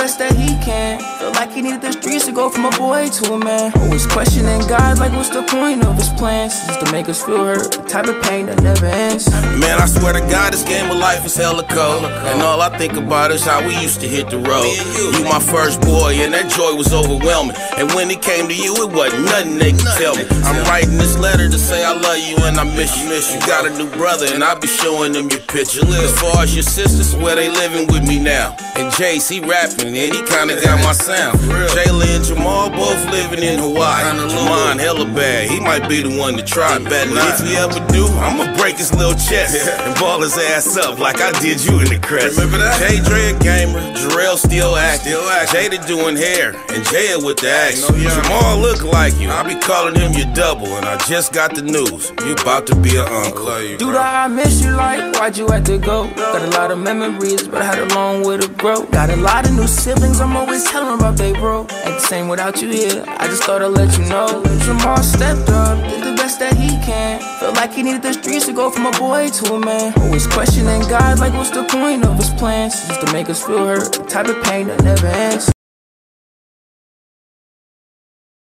best that he can. Feel like he needed the streets to go from a boy to a man. Always questioning God, like what's the point of his plans? Just to make us feel hurt, the type of pain that never ends. Swear to God, this game of life is hella cold. And all I think about is how we used to hit the road. You my first boy, and that joy was overwhelming. And when it came to you, it wasn't nothing they could tell me. I'm writing this letter to say I love you and I miss you. Miss you got a new brother, and I be showing them your picture. As far as your sisters, where they living with me now. And Jace, he rapping, and he kinda got my sound. Jayla and Jamal both living in Hawaii. Jamon hella bad, he might be the one to try. Bet if he ever do, I'ma break his little chest and ball his ass up like I did you in the crest. Remember that? Jay Dre a gamer, Jarrell still acting. Jada doing hair, and Jaya with the action. Jamal look like you, I be calling him your double, and I just got the news. You about to be an uncle. Dude, I miss you like, why'd you have to go? Got a lot of memories, but I had a long way to grow. Got a lot of new siblings, I'm always telling about they bro. Ain't the same without you here, I just thought I'd let you know. Jamal stepped up, that he can. Felt like he needed the streets to go from a boy to a man. Always questioning God, like what's the point of his plans? Just to make us feel hurt, the type of pain that never ends.